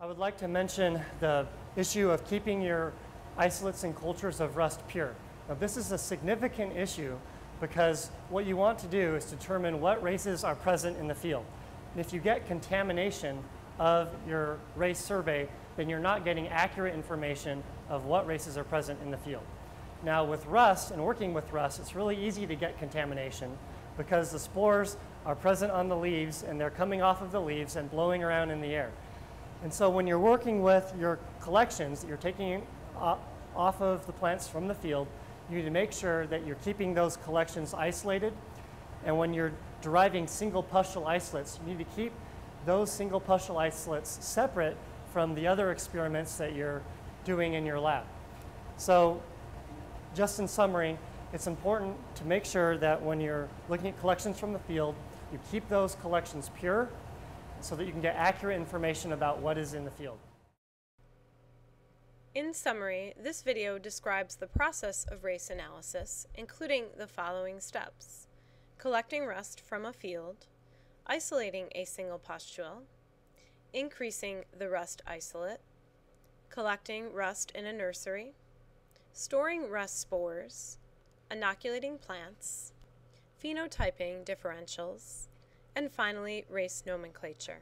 I would like to mention the issue of keeping your isolates and cultures of rust pure. Now this is a significant issue because what you want to do is determine what races are present in the field. And if you get contamination of your race survey, then you're not getting accurate information of what races are present in the field. Now with rust and working with rust, it's really easy to get contamination because the spores are present on the leaves and they're coming off of the leaves and blowing around in the air. And so when you're working with your collections that you're taking off of the plants from the field, you need to make sure that you're keeping those collections isolated. And when you're deriving single pustule isolates, you need to keep those single pustule isolates separate from the other experiments that you're doing in your lab. So just in summary, it's important to make sure that when you're looking at collections from the field, you keep those collections pure so that you can get accurate information about what is in the field. In summary, this video describes the process of race analysis, including the following steps. Collecting rust from a field, isolating a single pustule, increasing the rust isolate, collecting rust in a nursery, storing rust spores, inoculating plants, phenotyping differentials, and finally race nomenclature.